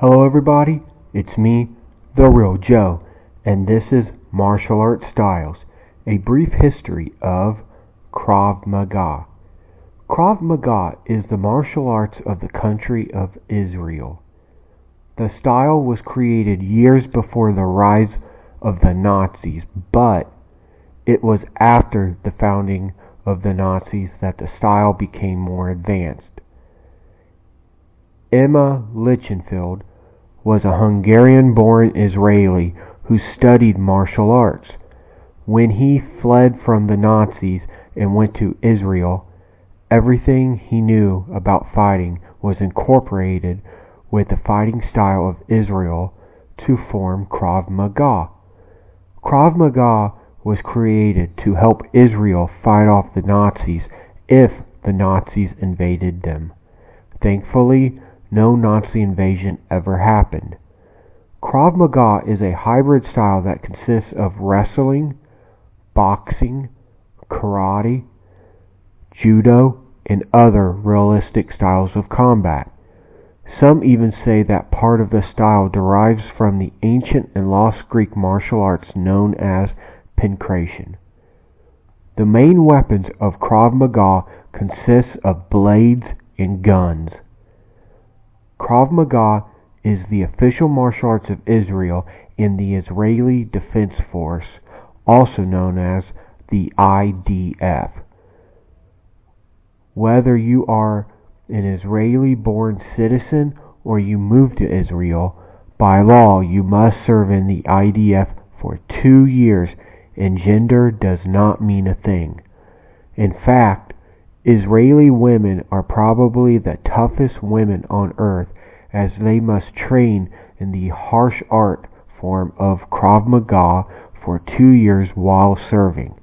Hello, everybody. It's me, The Real Joe, and this is Martial Art Styles, a brief history of Krav Maga. Krav Maga is the martial arts of the country of Israel. The style was created years before the rise of the Nazis, but it was after the founding of the Nazis that the style became more advanced. Imi Lichtenfeld was a Hungarian-born Israeli who studied martial arts. When he fled from the Nazis and went to Israel, everything he knew about fighting was incorporated with the fighting style of Israel to form Krav Maga. Krav Maga was created to help Israel fight off the Nazis if the Nazis invaded them. Thankfully, no Nazi invasion ever happened. Krav Maga is a hybrid style that consists of wrestling, boxing, karate, judo, and other realistic styles of combat. Some even say that part of the style derives from the ancient and lost Greek martial arts known as pankration. The main weapons of Krav Maga consist of blades and guns. Krav Maga is the official martial arts of Israel in the Israeli Defense Force, also known as the IDF. Whether you are an Israeli born citizen or you move to Israel, by law you must serve in the IDF for two years and gender does not mean a thing. In fact, Israeli women are probably the toughest women on earth as they must train in the harsh art form of Krav Maga for two years while serving.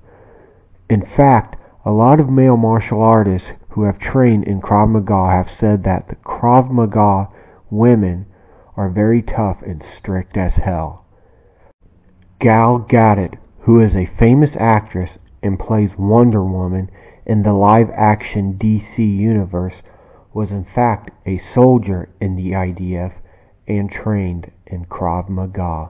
In fact, a lot of male martial artists who have trained in Krav Maga have said that the Krav Maga women are very tough and strict as hell. Gal Gadot, who is a famous actress and plays Wonder Woman in the live action DC universe, was in fact a soldier in the IDF and trained in Krav Maga.